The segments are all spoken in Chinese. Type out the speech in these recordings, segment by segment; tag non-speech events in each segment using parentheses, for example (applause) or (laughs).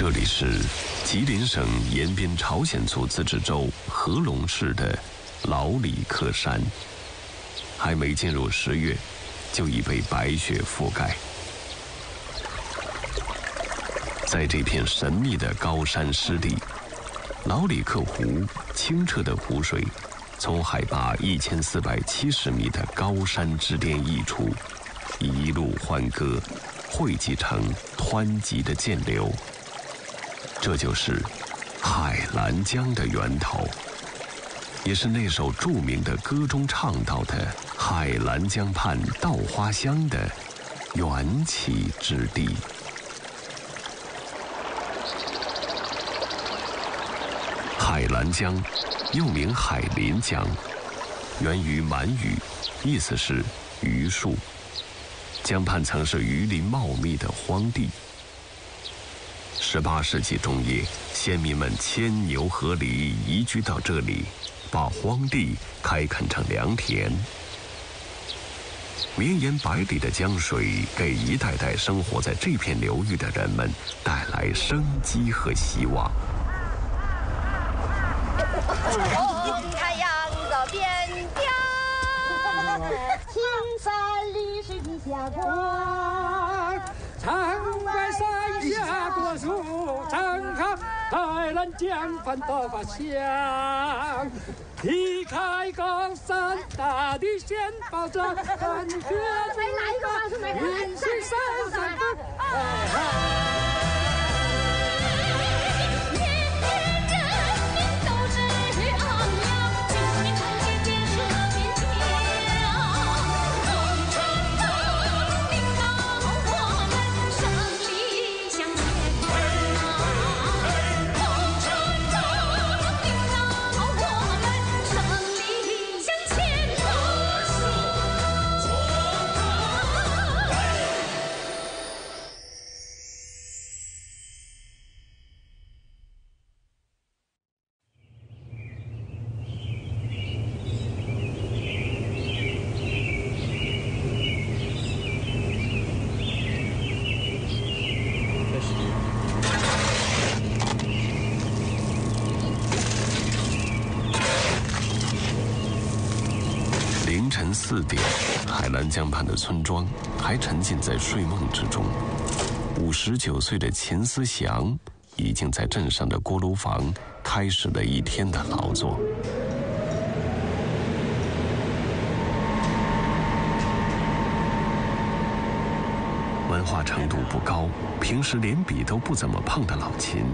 这里是吉林省延边朝鲜族自治州合龙市的老里克山，还没进入十月，就已被白雪覆盖。在这片神秘的高山湿地，老里克湖清澈的湖水从海拔一千四百七十米的高山之巅溢出，一路欢歌，汇集成湍急的涧流。这就是海兰江的源头，也是那首著名的歌中唱到的“海兰江畔稻花香”的缘起之地。海兰江又名海林江，源于满语，意思是榆树。江畔曾是榆林茂密的荒地。十八世纪中叶，先民们牵牛合犁移居到这里，把荒地开垦成良田。绵延百里的江水，给一代代生活在这片流域的人们带来生机和希望。江畔稻花香。离开高山，大地先保着寒雪的云水山上的。四点，海兰江畔的村庄还沉浸在睡梦之中。五十九岁的秦思祥已经在镇上的锅炉房开始了一天的劳作。文化程度不高，平时连笔都不怎么碰的老秦，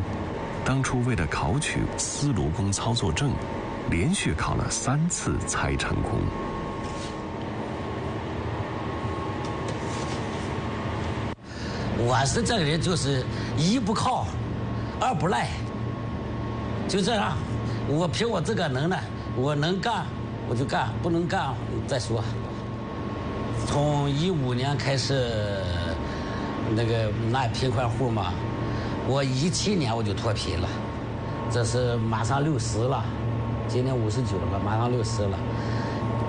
当初为了考取司炉工操作证，连续考了三次才成功。我是这个人，就是一不靠，二不赖，就这样。我凭我自个能耐，我能干我就干，不能干再说。从一五年开始，那个那贫困户嘛，我一七年我就脱贫了，这是马上六十了，今年五十九了，马上六十了。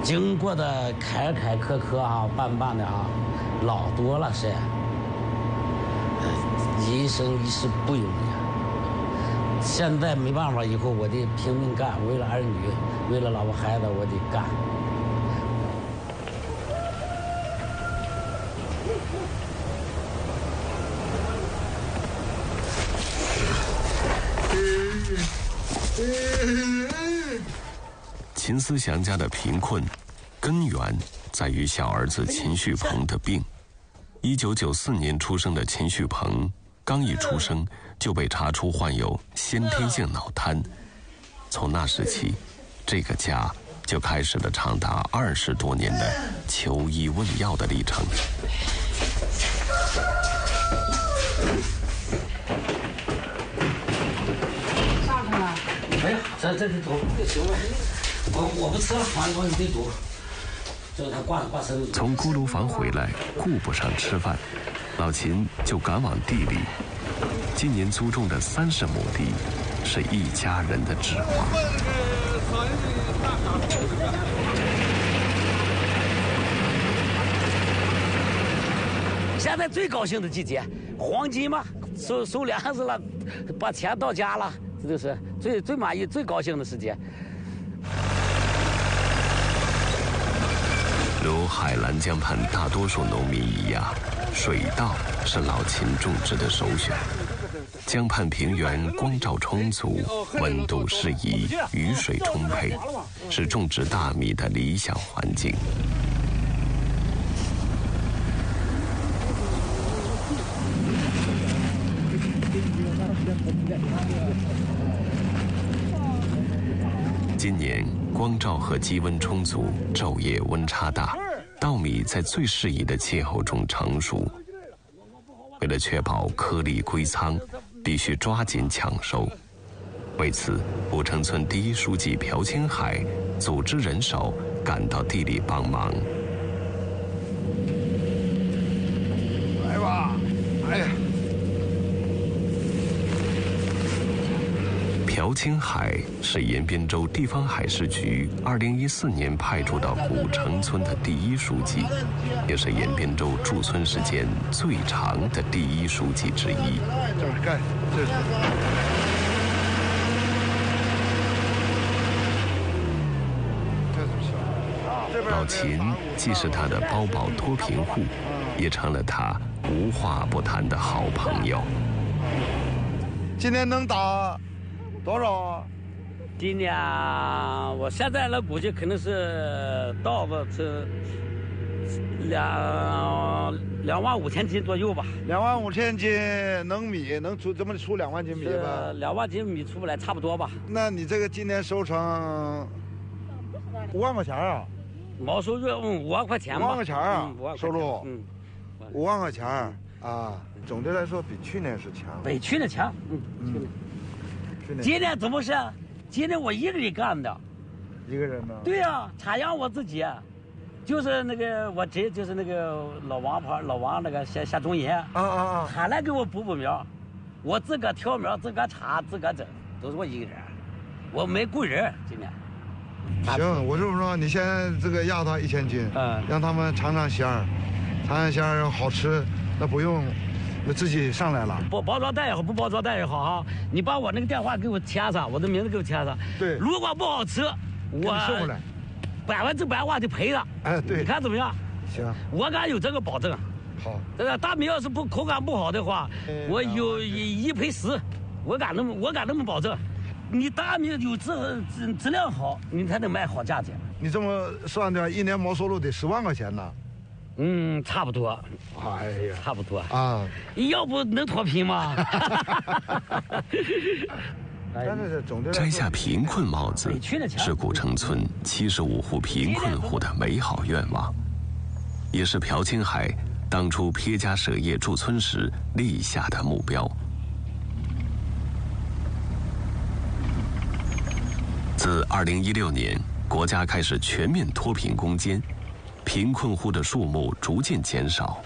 经过的坎坎坷坷啊，绊绊的啊，老多了是。一生一世不容易，现在没办法，以后我得拼命干，为了儿女，为了老婆孩子，我得干。秦思祥家的贫困根源在于小儿子秦旭鹏的病。一九九四年出生的秦旭鹏，刚一出生就被查出患有先天性脑瘫。从那时起，这个家就开始了长达二十多年的求医问药的历程。上去了？没有，这这得读就行了。我我不吃了，完了你得读。从锅炉房回来，顾不上吃饭，老秦就赶往地里。今年租种的三十亩地，是一家人的指望。现在最高兴的季节，黄金嘛，收收粮食了，把钱到家了，这就是最最满意、最高兴的时间。如海兰江畔大多数农民一样，水稻是老秦种植的首选。江畔平原光照充足，温度适宜，雨水充沛，是种植大米的理想环境。今年光照和积温充足，昼夜温差大，稻米在最适宜的气候中成熟。为了确保颗粒归仓，必须抓紧抢收。为此，古城村第一书记朴青海组织人手赶到地里帮忙。来吧，哎呀！朴青海是延边州地方海事局2014年派驻到古城村的第一书记，也是延边州驻村时间最长的第一书记之一。老秦既是他的包保脱贫户，也成了他无话不谈的好朋友。今天能打？多少啊？今年我现在那估计可能是稻子是两两万五千斤左右吧。两万五千斤能米能出怎么出两万斤米吧？两万斤米出不来，差不多吧。那你这个今年收成五万块钱啊？毛收入嗯五万块钱吧。五万块钱啊？收入嗯五万块钱啊？总的来说比去年是强。比去年强嗯嗯。今天怎么是？今天我一个人干的，一个人呢？对呀，插秧我自己，就是那个我侄，就是那个老王婆，老王那个下下中银，啊啊啊，他来给我补补苗，我自个挑苗，自个插，自个整，都是我一个人，我没雇人今天。行，我这么说，你先这个压他一千斤，嗯，让他们尝尝鲜儿，尝尝鲜儿好吃，那不用。我自己上来了，包包装袋也好，不包装袋也好哈，你把我那个电话给我签上，我的名字给我签上。对，如果不好吃，我送过来，百分之百我就赔了。哎，对，你看怎么样？行，我敢有这个保证。好，这个大米要是不口感不好的话，我有一一赔十，我敢那么我敢那么保证。你大米有质质质量好，你才能卖好价钱。你这么算的，一年毛收入得十万块钱呢。嗯，差不多。哎呀，差不多啊！要不能脱贫吗？(laughs) 摘下贫困帽子是古城村七十五户贫困户的美好愿望，也是朴青海当初撇家舍业驻村时立下的目标。自二零一六年，国家开始全面脱贫攻坚。贫困户的数目逐渐减少，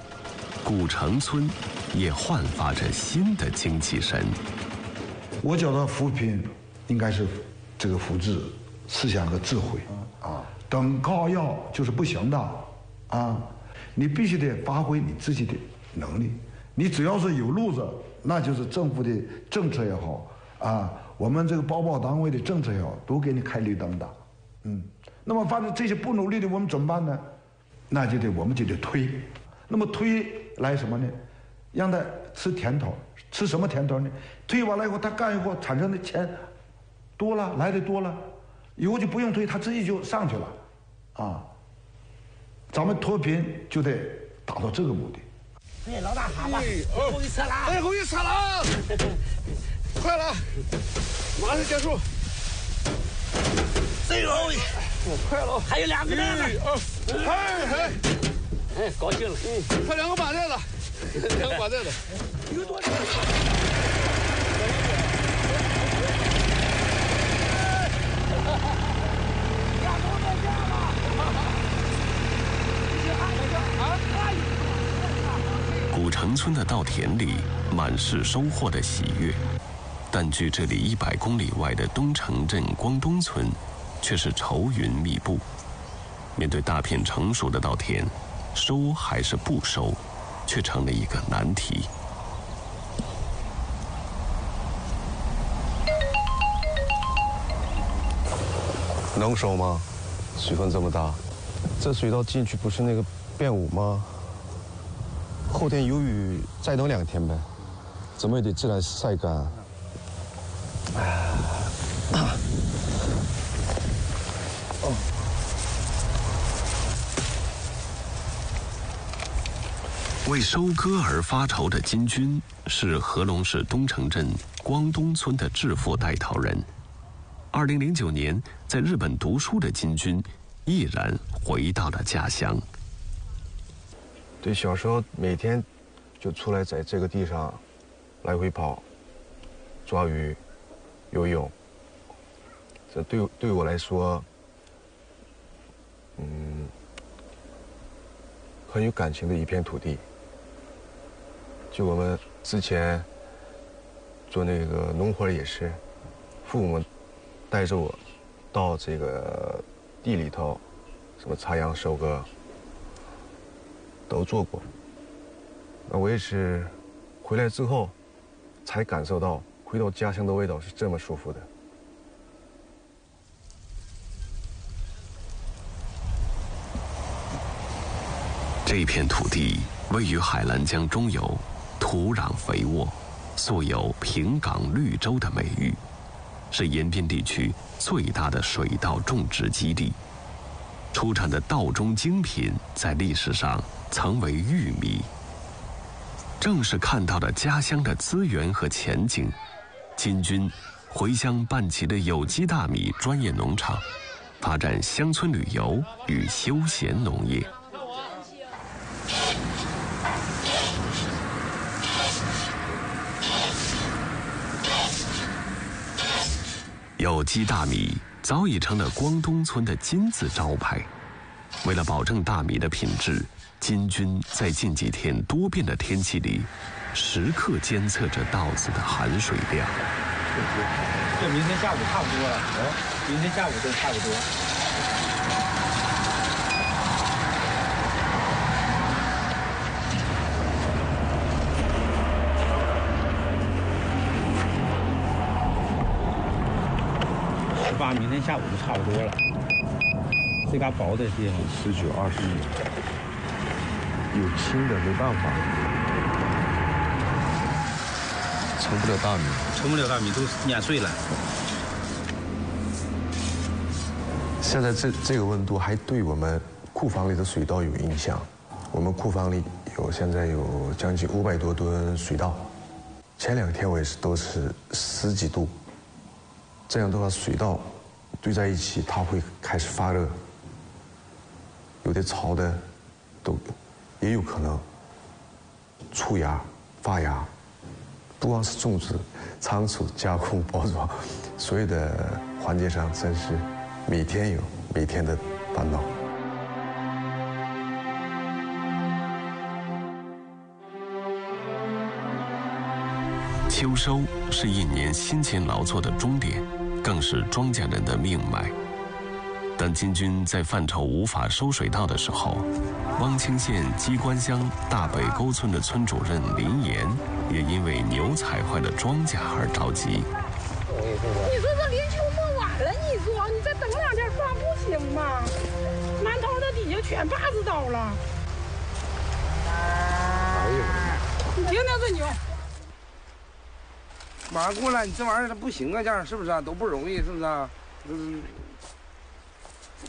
古城村也焕发着新的精气神。我觉得扶贫应该是这个扶志思想和智慧啊，等靠要就是不行的啊，你必须得发挥你自己的能力。你只要是有路子，那就是政府的政策也好啊，我们这个包保单位的政策也好，都给你开绿灯的。嗯，那么反正这些不努力的，我们怎么办呢？那就得我们就得推，那么推来什么呢？让他吃甜头，吃什么甜头呢？推完了以后，他干以后产生的钱多了，来的多了，以后就不用推，他自己就上去了，啊！咱们脱贫就得达到这个目的。哎，老大好吧？后一车了！哎，后一车了！(laughs) 快了，马上结束。最后一，快了，还有两个呢。嗨嗨，哎，高兴了，嗯，快两个把袋子，两个把袋子，有多少？古城村的稻田里满是收获的喜悦，但距这里一百公里外的东城镇光东村，却是愁云密布。面对大片成熟的稻田收还是不收却成了一个难题。能收吗？水分这么大这水稻进去不是那个变五吗？后天有雨再等两天呗怎么也得自然晒干啊。(coughs) 啊为收割而发愁的金军是合隆市东城镇光东村的致富带头人。二零零九年，在日本读书的金军毅然回到了家乡。对，小时候每天就出来在这个地上来回跑，抓鱼、游泳。这对对我来说，嗯，很有感情的一片土地。就我们之前做那个农活也是，父母带着我到这个地里头，什么插秧、收割都做过。那我也是回来之后才感受到回到家乡的味道是这么舒服的。这片土地位于海兰江中游。土壤肥沃，素有“平岗绿洲”的美誉，是延边地区最大的水稻种植基地。出产的稻中精品在历史上曾为玉米。正是看到了家乡的资源和前景，金军回乡办起了有机大米专业农场，发展乡村旅游与休闲农业。有机大米早已成了光东村的金字招牌。为了保证大米的品质，金军在近几天多变的天气里，时刻监测着稻子的含水量。这明天下午差不多了，哦，明天下午就差不多。下午就差不多了。这嘎薄的地方，十九二十米，有轻的没办法，成不了大米，成不了大米都碾碎了。现在这这个温度还对我们库房里的水稻有影响。我们库房里有现在有将近五百多吨水稻，前两天我也是都是十几度，这样的话水稻。堆在一起，它会开始发热，有的潮的都也有可能出芽、发芽。不光是种植、仓储、加工、包装，所有的环节上真是每天有每天的烦恼。秋收是一年辛勤劳作的终点。更是庄稼人的命脉。但金军在范畴无法收水稻的时候，汪清县鸡冠乡大北沟村的村主任林岩也因为牛踩坏了庄稼而着急。你说这连秋末晚了，你说你再等两天放不行吗？馒头的底下全把子倒了。哎呦！你听听这牛。马上过来，你这玩意儿它不行啊，这样是不是啊？都不容易，是不是啊？嗯。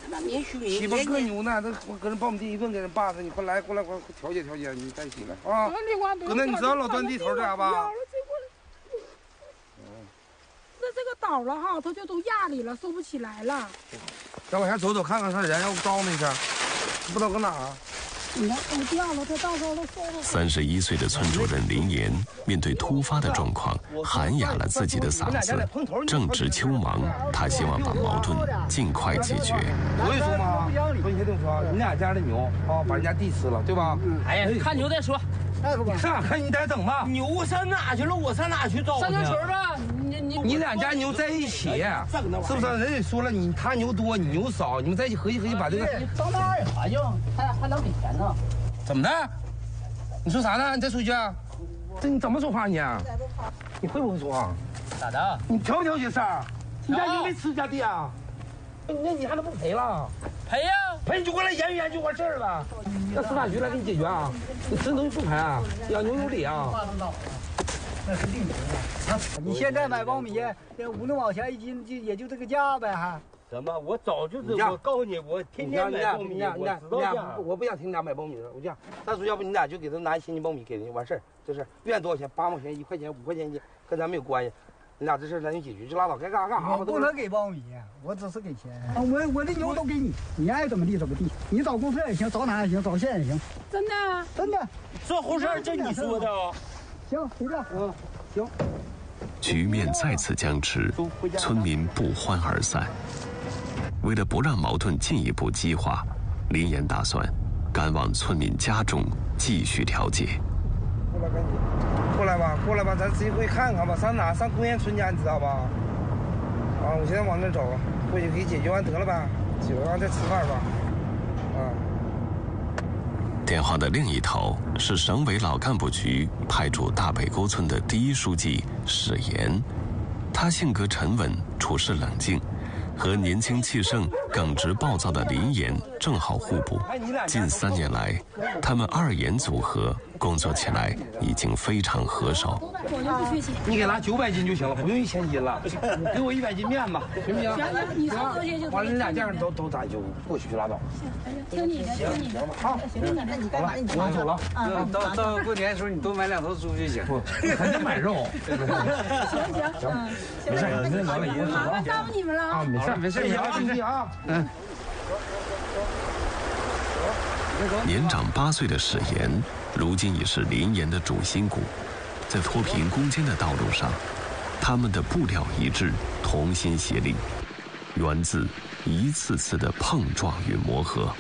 那棉絮七八个牛呢，都搁那苞米地一顿给人扒着，你快来过来，快调解调解，你再起来啊！哥，那你知道老段地头这啥吧？那这个倒了哈，它就都压里了，收不起来了。再往下走走，看看他人，要不招那一下，不知道搁哪。三十一岁的村主任林岩面对突发的状况，喊哑了自己的嗓子。正值秋忙，他希望把矛盾尽快解决。所以说嘛，不你听说，你俩家的牛啊，把人家地吃了，对吧？哎呀，看牛再说。上哪看你得等吧。牛上哪去了？我上哪去找上那村吧。你你你两家牛在一起，是不是？人家说了，你他牛多，你牛少，你们在一起合计合计，把这个。到那儿还就还还能给钱呢？怎么的？你说啥呢？你再说一句。这你怎么说话你？你会不会说话？咋的？你调不调解事儿？你家牛没吃家地啊？那你还能不赔了？赔呀！赔你就过来研究研究完事儿了，让司法局来给你解决啊！你真东西不赔啊？养牛有理啊！那是另你现在买苞米，五六毛钱一斤，就也就这个价呗，还。怎么？我早就知道。我告诉你，我天天买苞米，我知道我不想听你俩买苞米了。我这样，大叔，要不你俩就给他拿新鲜苞米给人家完事儿，这事愿意多少钱？八毛钱、一块钱、五块钱一斤，跟咱没有关系。你俩这事咱就解决，就拉倒，该干啥干啥。我不能给苞米，我只是给钱。啊我我的牛都给你，你爱怎么地怎么地。你找公社也行，找哪也行，找县也行。真的？真的。这胡事儿，这你说的。行，随便。嗯，行。局面再次僵持，村民不欢而散。为了不让矛盾进一步激化，林岩打算赶往村民家中继续调解。过来吧，咱自己过去看看吧。上哪？上工业村家，你知道吧？啊，我现在往那走，过去给解决完得了呗，解决完再吃饭吧。啊。电话的另一头是省委老干部局派驻大北沟村的第一书记史岩，他性格沉稳，处事冷静。和年轻气盛、耿直暴躁的林岩正好互补。近三年来，他们二岩组合工作起来已经非常合手。我就不缺钱，你给拿九百斤就行了，不用一千斤了。(laughs) 给我一百斤面吧，行不行？行行，你说多些就完了，你俩这样都都咱就过去就拉倒。行，听你的，听你的。好，行，那你干嘛？你我走了。到到过年的时候，你多买两头猪就行。不，还得买肉。行 (laughs) 行行，没事，那老李爷麻烦耽误你们了啊。没事没事，你要注意啊。嗯。年长八岁的史岩，如今已是林岩的主心骨。在脱贫攻坚的道路上，他们的步调一致，同心协力，源自一次次的碰撞与磨合。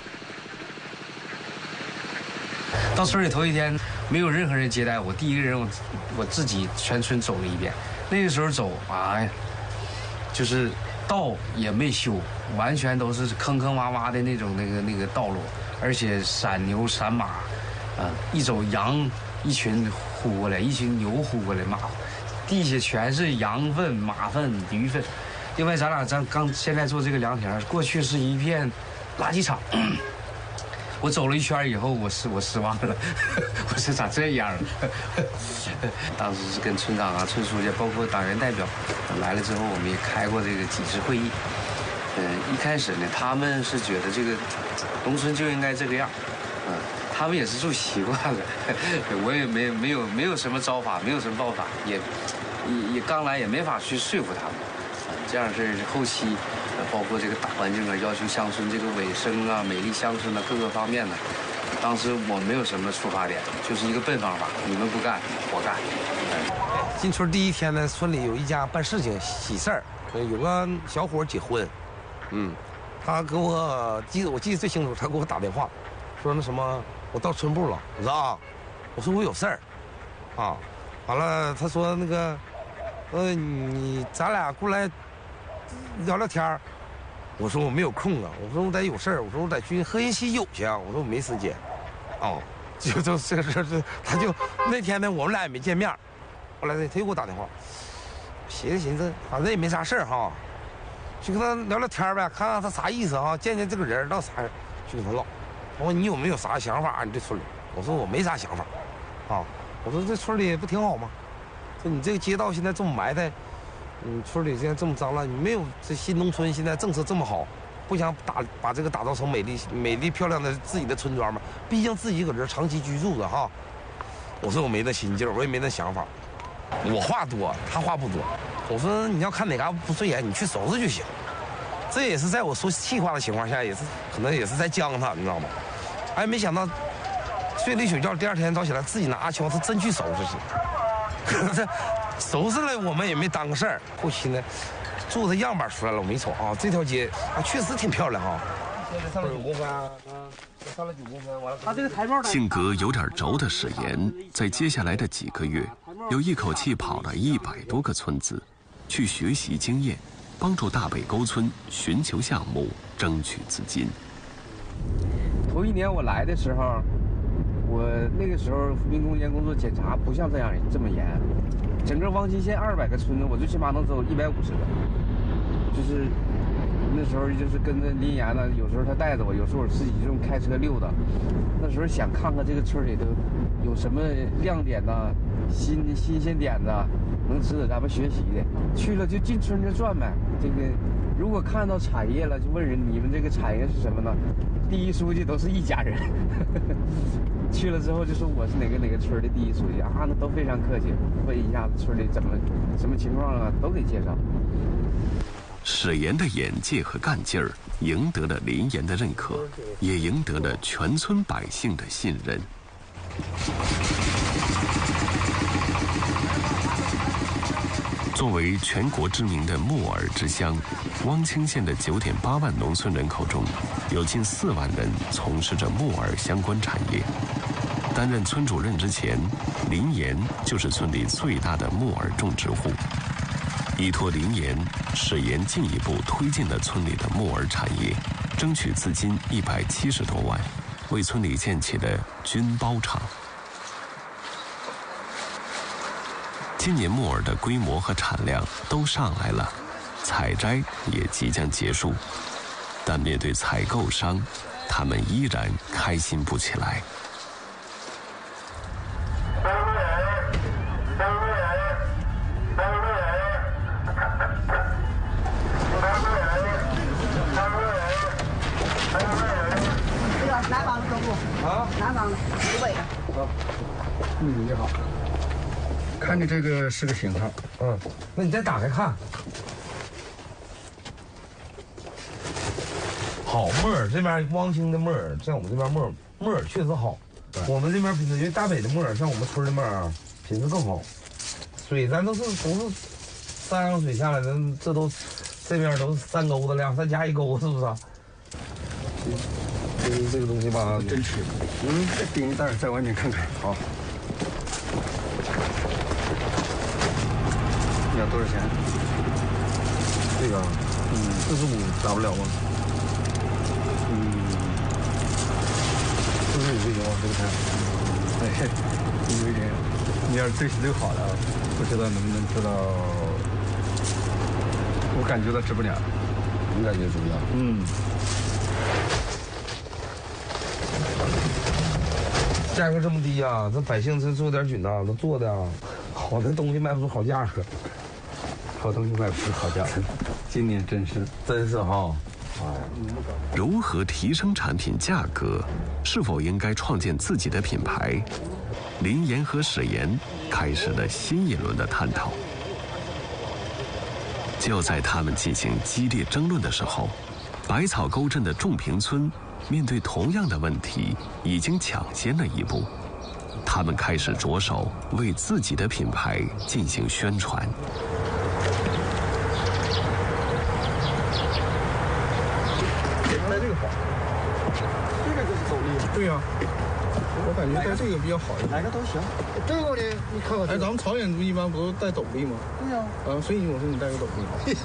到村里头一天，没有任何人接待我，第一个人我我自己全村走了一遍。那个时候走，哎呀，就是道也没修，完全都是坑坑洼洼的那种那个那个道路，而且散牛散马，啊，一走羊一群。呼过来，一群牛呼过来，马地下全是羊粪、马粪、驴粪。另外，咱俩咱刚现在做这个凉亭，过去是一片垃圾场。我走了一圈以后，我失我失望了，我说咋这样？当时是跟村长啊、村书记，包括党员代表来了之后，我们也开过这个几次会议。嗯，一开始呢，他们是觉得这个农村就应该这个样。嗯他们也是住习惯了，(laughs) 我也没没有没有什么招法，没有什么办法，也也也刚来也没法去说服他们。这样是后期，包括这个大环境啊，要求乡村这个卫生啊、美丽乡村的各个方面呢。当时我没有什么出发点，就是一个笨方法，你们不干，我干。进村第一天呢，村里有一家办事情喜事儿，有个小伙结婚，嗯，他给我记得我记得最清楚，他给我打电话，说那什么。我到村部了，我说啊，我说我有事儿，啊，完了，他说那个，呃，你咱俩过来聊聊天我说我没有空啊，我说我得有事儿，我说我得去喝宴喜酒去啊，我说我没时间，哦，(laughs) 就就这个事这他就那天呢，我们俩也没见面，后来呢，他又给我打电话，寻思寻思，反正也没啥事儿哈，就跟他聊聊天呗，看看他啥意思啊，见见这个人到啥样，就跟他唠。我说你有没有啥想法？你这村里，我说我没啥想法，啊，我说这村里不挺好吗？说你这个街道现在这么埋汰，你，村里现在这么脏乱，你没有这新农村现在政策这么好，不想打把这个打造成美丽、美丽漂亮的自己的村庄吗？毕竟自己搁这长期居住的哈。我说我没那心劲儿，我也没那想法。我话多，他话不多。我说你要看哪嘎不顺眼，你去收拾就行。这也是在我说气话的情况下，也是可能也是在将他，你知道吗？哎，没想到睡了一宿觉，第二天早起来自己拿阿锹，他真去收拾去。可 (laughs) 是收拾了，我们也没当个事儿。后期呢，做的样板出来了，我没瞅啊，这条街啊确实挺漂亮哈。上了九公分啊，上了九公分，完了。他这个台帽。性格有点轴的史岩，在接下来的几个月，又一口气跑了一百多个村子，去学习经验。帮助大北沟村寻求项目，争取资金。头一年我来的时候，我那个时候扶贫攻坚工作检查不像这样这么严。整个汪金县二百个村子，我最起码能走一百五十个，就是那时候就是跟着林岩呢，有时候他带着我，有时候我自己这种开车溜达。那时候想看看这个村里头有什么亮点呐、新新鲜点子，能值得咱们学习的。去了就进村就转呗。这个如果看到产业了，就问人你们这个产业是什么呢？第一书记都是一家人。(laughs) 去了之后就说我是哪个哪个村的第一书记啊，那都非常客气，问一下村里怎么什么情况啊，都给介绍。史岩的眼界和干劲儿赢得了林岩的认可，也赢得了全村百姓的信任。作为全国知名的木耳之乡，汪清县的九点八万农村人口中，有近四万人从事着木耳相关产业。担任村主任之前，林岩就是村里最大的木耳种植户。依托林岩，史岩进一步推进了村里的木耳产业，争取资金一百七十多万，为村里建起了菌包厂。今年木耳的规模和产量都上来了，采摘也即将结束，但面对采购商，他们依然开心不起来。南方的客户啊，南方的，湖北的。嗯，你好。看你这个是个型号，嗯，那你再打开看。好木耳，这边汪星的木耳，在我们这边木耳木耳确实好。我们这边品质，因为大北的木耳像我们村的木耳品质更好。水咱都是都是山上水下来的，这都这边都是三沟子两三家一沟，是不是啊？这这个东西吧，真吃。嗯，再订一袋，在外面看看。好。要多少钱？这个，嗯，四十五打不了吗？嗯，四十五就行吗？这个菜？对，(laughs) 有一点。你要是对对好的，不知道能不能做到。我感觉到值不了。你感觉怎么样？嗯。价格这么低呀、这百姓真受点菌呐，都做的啊，好的东西卖不出好价格，好东西卖不出好价格。今年真是，真是哈。如何提升产品价格？是否应该创建自己的品牌？林岩和史岩开始了新一轮的探讨。就在他们进行激烈争论的时候，百草沟镇的仲平村面对同样的问题，已经抢先了一步。他们开始着手为自己的品牌进行宣传。带这个好，这个就是走力。对呀、我感觉带这个比较好一点。哪个都行。这个呢，你看看。哎，咱们朝鲜族一般不都带斗笠吗？对呀、啊。所以我说你带个斗笠。(laughs)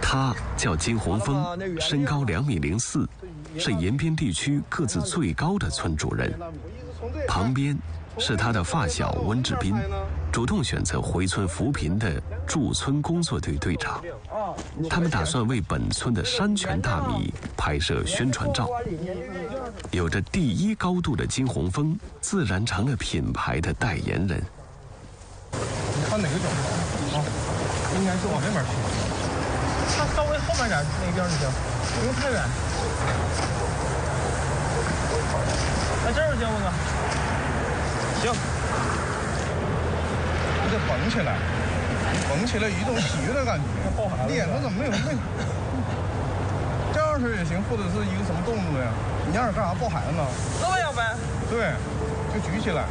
他叫金红峰，身高两米零四，是延边地区个子最高的村主任。旁边是他的发小温志斌，主动选择回村扶贫的驻村工作队队长。他们打算为本村的山泉大米拍摄宣传照。有着第一高度的金红峰，自然成了品牌的代言人。你看哪个角度啊？应该是往那边去。它稍微后面点那边就行，不用太远。在这儿行不哥？行。你得绷起来，缝起来有一种喜悦的感觉。(laughs) 脸上怎么没有没？这样式也行，或者是一个什么动作呀？你让我干啥抱孩子呢？这样呗。对，就举起来。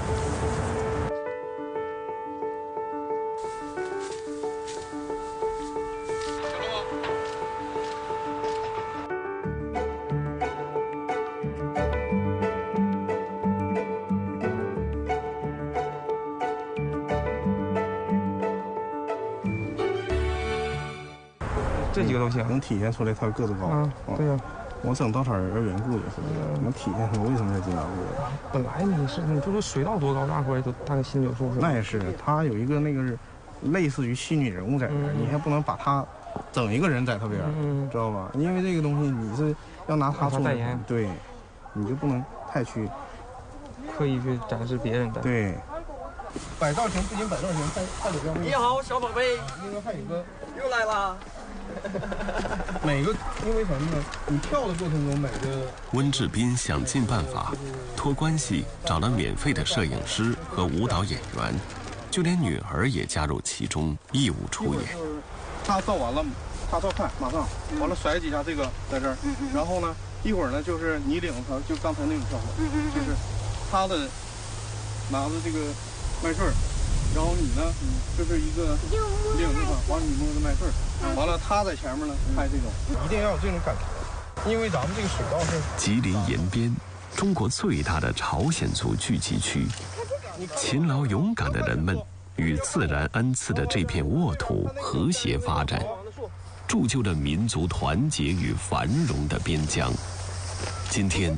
能体现出来他个子高。啊，对呀、我整稻草人的缘故也是能体现出为什么要经常这个。本来你是你就是水稻多高，大伙也都大概心里有数。那也是，他有一个那个类似于虚拟人物在那儿，你还不能把他整一个人在他边儿知道吧？因为这个东西你是要拿他做代言，对，你就不能太去刻意去展示别人的。对，摆造型不仅摆造型，还还得要。你好，小宝贝。因为还有一个又来了。(laughs) 每个因为什么呢？你跳的过程中，每个温志斌想尽办法托关系找了免费的摄影师和舞蹈演员，就连女儿也加入其中，义务出演。他照完了，他照看，马上完了甩几下这个在这儿，然后呢，一会儿呢就是你领着他，就刚才那种效果，就是他的拿着这个麦穗儿，然后你呢就是一个领着他，完了你摸着麦穗儿，完了他在前面呢拍这种，一定要有这种感觉，因为咱们这个水道是吉林延边，中国最大的朝鲜族聚集区，勤劳勇敢的人们。与自然恩赐的这片沃土和谐发展，铸就了民族团结与繁荣的边疆。今天，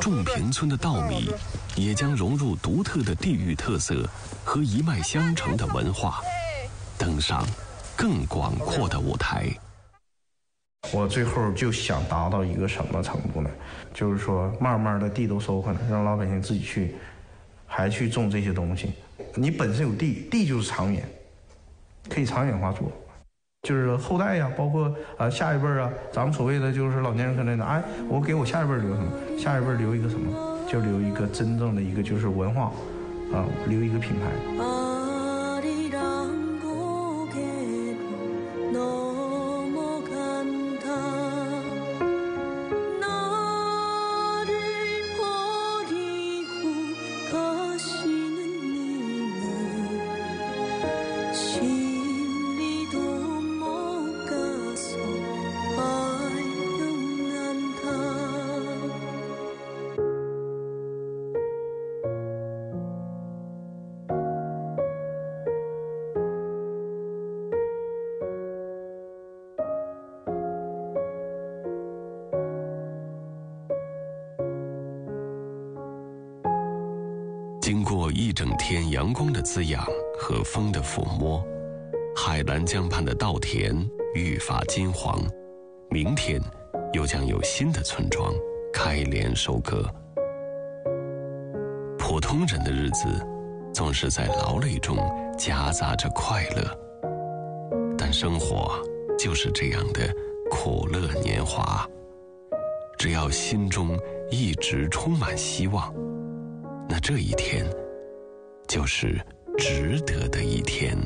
仲平村的稻米也将融入独特的地域特色和一脉相承的文化，登上更广阔的舞台。我最后就想达到一个什么程度呢？就是说，慢慢的地都收回来，让老百姓自己去，还去种这些东西。你本身有地，地就是长远，可以长远化做，就是后代呀，包括啊下一辈啊，咱们所谓的就是老年人可能哎，我给我下一辈留什么？下一辈留一个什么？就留一个真正的一个就是文化，啊，留一个品牌。阳光的滋养和风的抚摸，海南江畔的稻田愈发金黄。明天，又将有新的村庄开镰收割。普通人的日子，总是在劳累中夹杂着快乐。但生活就是这样的苦乐年华。只要心中一直充满希望，那这一天。就是值得的一天。